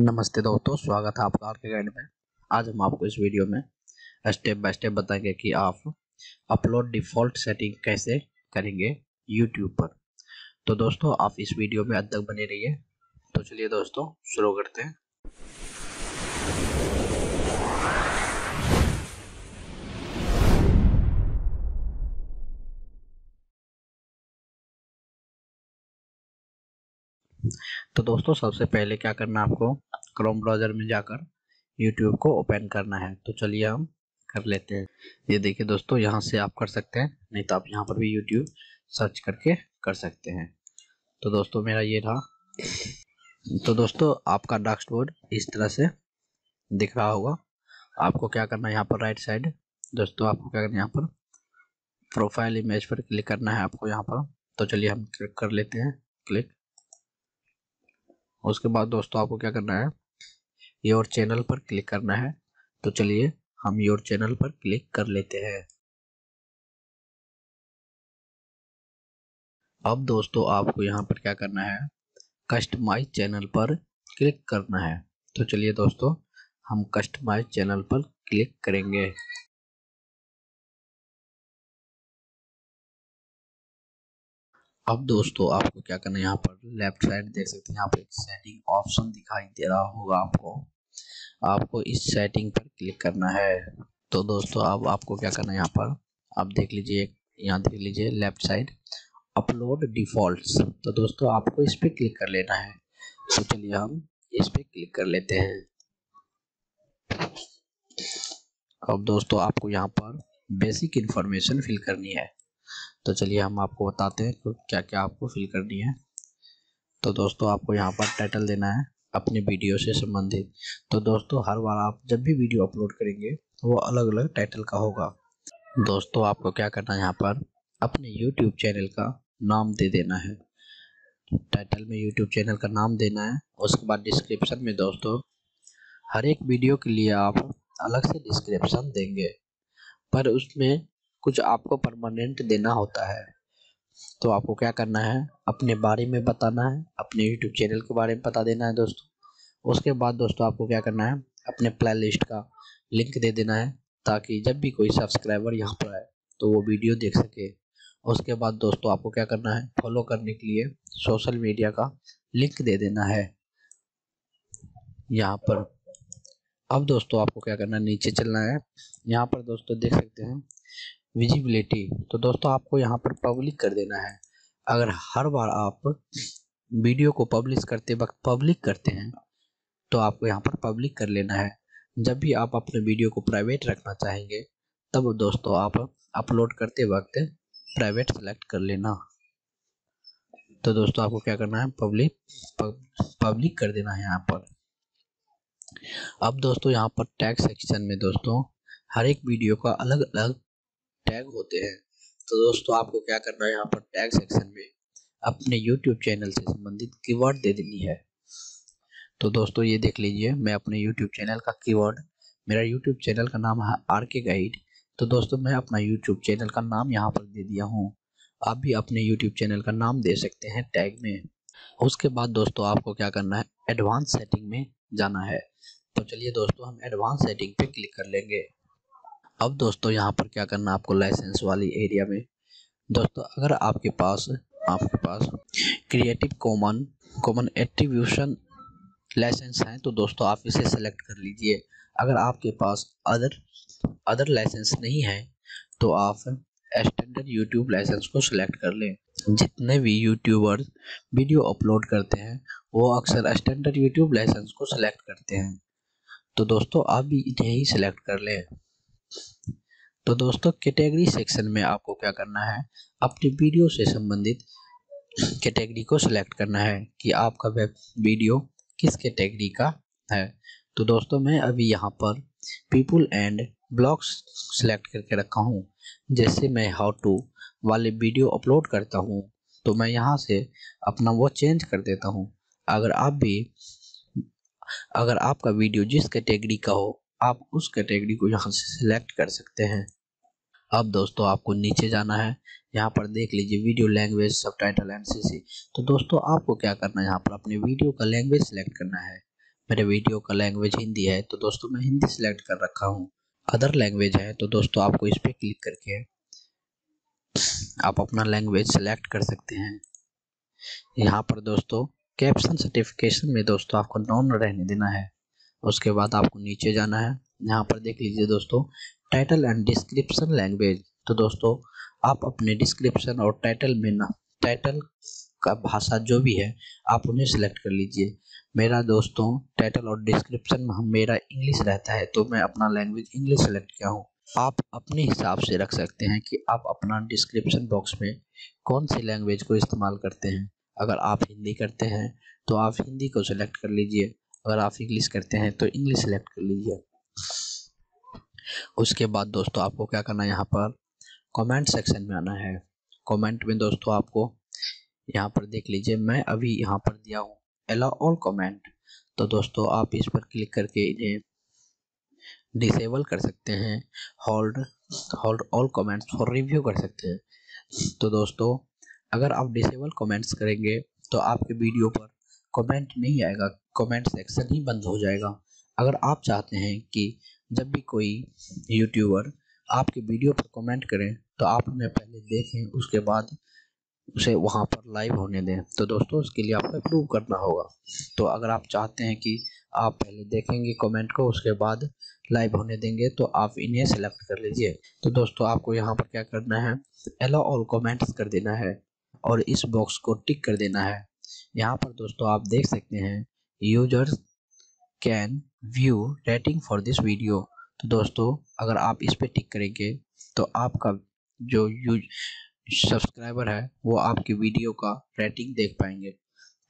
नमस्ते दोस्तों, स्वागत है आपका आपके गाइड में। आज हम आपको इस वीडियो में स्टेप बाय स्टेप बताएँगे कि आप अपलोड डिफ़ॉल्ट सेटिंग कैसे करेंगे यूट्यूब पर। तो दोस्तों, आप इस वीडियो में अब तक बने रहिए। तो चलिए दोस्तों, शुरू करते हैं। तो दोस्तों, सबसे पहले क्या करना है आपको? क्रोम ब्राउज़र में जाकर यूट्यूब को ओपन करना है। तो चलिए हम कर लेते हैं। ये देखिए दोस्तों, यहाँ से आप कर सकते हैं, नहीं तो आप यहाँ पर भी यूट्यूब सर्च करके कर सकते हैं। तो दोस्तों, मेरा ये रहा। तो दोस्तों, आपका डैशबोर्ड इस तरह से दिख रहा होगा। आपको क्या करना है यहाँ पर राइट साइड दोस्तों, आपको क्या करना है यहाँ पर? प्रोफ़ाइल इमेज पर क्लिक करना है आपको यहाँ पर। तो चलिए हम क्लिक कर लेते हैं। क्लिक उसके बाद दोस्तों आपको क्या करना है? योर चैनल पर क्लिक करना है। तो चलिए, हम योर चैनल पर क्लिक कर लेते हैं। अब दोस्तों आपको यहाँ पर क्या करना है? कस्टमाइज चैनल पर क्लिक करना है। तो चलिए दोस्तों, हम कस्टमाइज चैनल पर क्लिक करेंगे। अब दोस्तों आपको क्या करना है? यहाँ पर लेफ़्ट साइड देख सकते हैं। यहाँ पर सेटिंग ऑप्शन दिखाई दे रहा होगा आपको। आपको इस सेटिंग पर क्लिक करना है। तो दोस्तों अब आपको क्या करना है यहाँ पर? आप देख लीजिए, यहाँ देख लीजिए लेफ़्ट साइड अपलोड डिफॉल्ट्स तो दोस्तों आपको इस पर क्लिक कर लेना है। तो चलिए हम इस पर क्लिक कर लेते हैं। अब दोस्तों आपको यहाँ पर बेसिक इन्फॉर्मेशन फिल करनी है। तो चलिए हम आपको बताते हैं कि क्या क्या आपको फिल करनी है। तो दोस्तों, आपको यहाँ पर टाइटल देना है, अपने वीडियो से संबंधित। तो दोस्तों, हर बार आप जब भी वीडियो अपलोड करेंगे तो वो अलग अलग टाइटल का होगा। दोस्तों, आपको क्या करना है यहाँ पर? अपने यूट्यूब चैनल का नाम दे देना है। टाइटल में यूट्यूब चैनल का नाम देना है। उसके बाद डिस्क्रिप्शन में दोस्तों, हर एक वीडियो के लिए आप अलग से डिस्क्रिप्शन देंगे। पर उसमें कुछ आपको परमानेंट देना होता है। तो आपको क्या करना है? अपने बारे में बताना है, अपने यूट्यूब चैनल के बारे में बता देना है दोस्तों। उसके बाद दोस्तों आपको क्या करना है? अपने प्ले लिस्ट का लिंक दे देना है, ताकि जब भी कोई सब्सक्राइबर यहाँ पर आए तो वो वीडियो देख सके। उसके बाद दोस्तों आपको क्या करना है? फॉलो करने के लिए सोशल मीडिया का लिंक दे देना है। यहाँ पर अब दोस्तों आपको क्या करना है? नीचे चलना है। यहाँ पर दोस्तों देख सकते हैं। विजिबिलिटी तो दोस्तों, आपको यहाँ पर पब्लिक कर देना है। अगर हर बार आप वीडियो को पब्लिश करते वक्त पब्लिक करते हैं तो आपको यहाँ पर पब्लिक कर लेना है। जब भी आप अपने वीडियो को प्राइवेट रखना चाहेंगे, तब दोस्तों आप अपलोड करते वक्त प्राइवेट सेलेक्ट कर लेना। तो दोस्तों, आपको क्या करना है? पब्लिक पब्लिक कर देना है यहाँ पर। अब दोस्तों, यहाँ पर टैग सेक्शन में दोस्तों, हर एक वीडियो का अलग अलग टैग होते हैं। तो दोस्तों, आपको क्या करना है, यहाँ पर टैग सेक्शन में अपने यूट्यूब चैनल से संबंधित कीवर्ड दे देनी है। तो दोस्तों, ये देख लीजिए, मैं अपने यूट्यूब चैनल का कीवर्ड मेरा यूट्यूब चैनल का नाम है आर के गाइड तो दोस्तों, मैं अपना यूट्यूब चैनल का नाम यहाँ पर दे दिया हूँ। आप भी अपने यूट्यूब चैनल का नाम दे सकते हैं टैग में। उसके बाद दोस्तों, आपको क्या करना है एडवांस सेटिंग में जाना है। तो चलिए दोस्तों, हम एडवांस सेटिंग पे क्लिक कर लेंगे। अब दोस्तों यहाँ पर क्या करना आपको लाइसेंस वाली एरिया में? दोस्तों, अगर आपके पास आपके पास creative common common attribution licence हैं तो दोस्तों आप इसे सेलेक्ट कर लीजिए। अगर आपके पास अदर अदर लाइसेंस नहीं है तो आप स्टैंडर्ड यूट्यूब लाइसेंस को सिलेक्ट कर लें। जितने भी यूट्यूबर वीडियो अपलोड करते हैं, वो अक्सर स्टैंडर्ड यूट्यूब लाइसेंस को सिलेक्ट करते हैं। तो दोस्तों, आप भी इन्हें ही सिलेक्ट कर लें। तो दोस्तों कैटेगरी सेक्शन में आपको क्या करना है? अपनी वीडियो से संबंधित कैटेगरी को सिलेक्ट करना है कि आपका वेब वीडियो किस कैटेगरी का है। तो दोस्तों, मैं अभी यहाँ पर पीपुल एंड ब्लॉग्स सेलेक्ट करके रखा हूँ। जैसे मैं हाउ टू वाले वीडियो अपलोड करता हूँ तो मैं यहाँ से अपना वो चेंज कर देता हूँ। अगर आप भी, अगर आपका वीडियो जिस कैटेगरी का हो, आप उस कैटेगरी को यहाँ से सिलेक्ट कर सकते हैं। अब दोस्तों आपको नीचे जाना है, यहाँ पर देख लीजिए वीडियो लैंग्वेज सब टाइटल एन सी तो दोस्तों आपको क्या करना है, यहाँ पर अपने वीडियो का लैंग्वेज सेलेक्ट करना है। मेरे वीडियो का लैंग्वेज हिंदी है तो दोस्तों मैं हिंदी सिलेक्ट कर रखा हूँ। अदर लैंग्वेज है तो दोस्तों आपको इस पर क्लिक करके आप अपना लैंग्वेज सेलेक्ट कर सकते हैं। यहाँ पर दोस्तों कैप्शन सर्टिफिकेशन में दोस्तों आपको नॉन रहने देना है। उसके बाद आपको नीचे जाना है। यहाँ पर देख लीजिए दोस्तों टाइटल एंड डिस्क्रिप्शन लैंग्वेज तो दोस्तों, आप अपने डिस्क्रिप्शन और टाइटल में ना टाइटल का भाषा जो भी है, आप उन्हें सेलेक्ट कर लीजिए। मेरा दोस्तों टाइटल और डिस्क्रिप्शन में मेरा इंग्लिश रहता है तो मैं अपना लैंग्वेज इंग्लिश सेलेक्ट किया हूँ। आप अपने हिसाब से रख सकते हैं कि आप अपना डिस्क्रिप्शन बॉक्स में कौन सी लैंग्वेज को इस्तेमाल करते हैं। अगर आप हिंदी करते हैं तो आप हिंदी को सिलेक्ट कर लीजिए। अगर आप इंग्लिश करते हैं तो इंग्लिश सेलेक्ट कर लीजिए। उसके बाद दोस्तों आपको क्या करना है यहाँ पर? कमेंट सेक्शन में आना है। कमेंट में दोस्तों आपको यहाँ पर देख लीजिए, मैं अभी यहाँ पर दिया हूँ। अलाउ ऑल कमेंट तो दोस्तों आप इस पर क्लिक करके इन्हें डिसेबल कर सकते हैं। Hold hold all comments for review कर सकते हैं। तो दोस्तों, अगर आप डिसेबल कमेंट्स करेंगे तो आपके वीडियो पर कमेंट नहीं आएगा। कमेंट सेक्शन ही बंद हो जाएगा। अगर आप चाहते हैं कि जब भी कोई यूट्यूबर आपके वीडियो पर कमेंट करें तो आप उन्हें पहले देखें, उसके बाद उसे वहाँ पर लाइव होने दें। तो दोस्तों उसके लिए आपको अप्रूव करना होगा। तो अगर आप चाहते हैं कि आप पहले देखेंगे कमेंट को, उसके बाद लाइव होने देंगे तो आप इन्हें सेलेक्ट कर लीजिए। तो दोस्तों, आपको यहाँ पर क्या करना है? एलो ऑल कमेंट्स कर देना है और इस बॉक्स को टिक कर देना है। यहाँ पर दोस्तों, आप देख सकते हैं users can view rating for this video तो दोस्तों, अगर आप इस पर टिक करेंगे तो आपका जो यूज़ सब्सक्राइबर है, वो आपकी वीडियो का रेटिंग देख पाएँगे।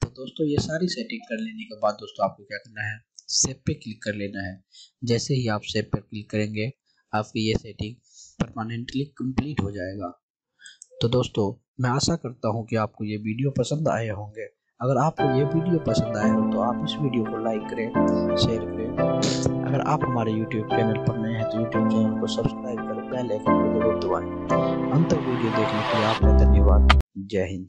तो दोस्तों, ये सारी सेटिंग कर लेने के बाद दोस्तों, आपको क्या करना है? सेव पे क्लिक कर लेना है। जैसे ही आप सेव पर क्लिक करेंगे, आपकी ये सेटिंग परमानेंटली कंप्लीट हो जाएगा। तो दोस्तों, मैं आशा करता हूँ कि आपको ये वीडियो पसंद आए होंगे। अगर आपको ये वीडियो पसंद आए हो तो आप इस वीडियो को लाइक करें शेयर करें। अगर आप हमारे यूट्यूब चैनल पर नए हैं तो यूट्यूब चैनल को सब्सक्राइब करें बेल आइकन को ज़रूर दबाएँ। अंत तक वीडियो देखने के लिए आपका धन्यवाद। जय हिंद।